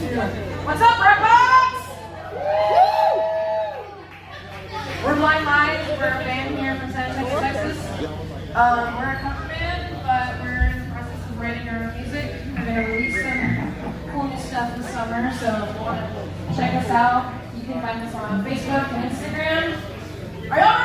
What's up, RockBox? We're Blind Lies. We're a band here from San Antonio, Texas. Um, we're a cover band, but we're in the process of writing our own music. We're gonna release some cool new stuff this summer, so check us out, you can find us on Facebook and Instagram. Are y'all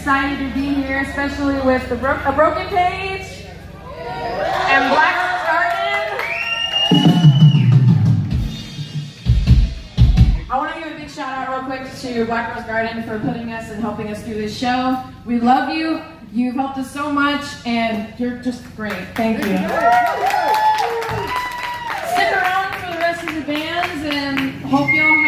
excited to be here, especially with the bro- a broken page and Black Garden. I want to give a big shout out real quick to Black Rose Garden for putting us and helping us through this show. We love you. You've helped us so much, and you're just great. Thank you. Stick around for the rest of the bands, and hope y'all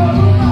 Black